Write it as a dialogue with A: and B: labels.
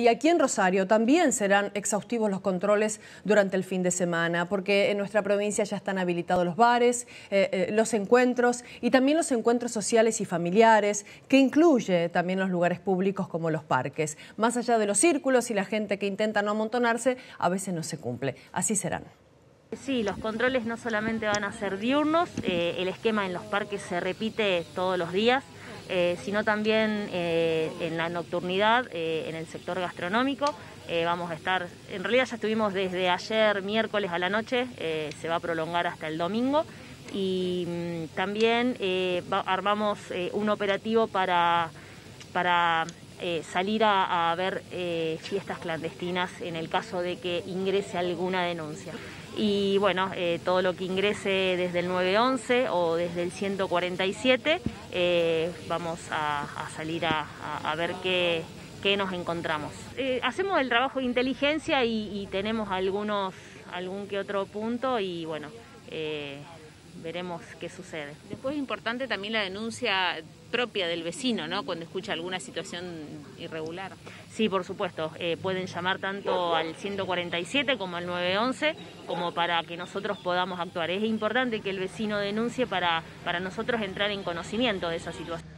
A: Y aquí en Rosario también serán exhaustivos los controles durante el fin de semana, porque en nuestra provincia ya están habilitados los bares, eh, eh, los encuentros y también los encuentros sociales y familiares, que incluye también los lugares públicos como los parques. Más allá de los círculos y la gente que intenta no amontonarse, a veces no se cumple. Así serán.
B: Sí, los controles no solamente van a ser diurnos, eh, el esquema en los parques se repite todos los días. Eh, sino también eh, en la nocturnidad, eh, en el sector gastronómico. vamos a estar, en realidad ya estuvimos desde ayer miércoles a la noche, se va a prolongar hasta el domingo y mm, también armamos un operativo para, para salir a, ver fiestas clandestinas en el caso de que ingrese alguna denuncia y bueno, todo lo que ingrese desde el 911 o desde el 147 eh, vamos a, salir a, ver qué, nos encontramos. Eh, hacemos el trabajo de inteligencia y, tenemos algunos, algún que otro punto y bueno, eh, veremos qué sucede.
C: Después es importante también la denuncia propia del vecino, ¿no? Cuando escucha alguna situación irregular.
B: Sí, por supuesto. pueden llamar tanto al 147 como al 911 como para que nosotros podamos actuar. Es importante que el vecino denuncie para, para nosotros entrar en conocimiento de esa situación.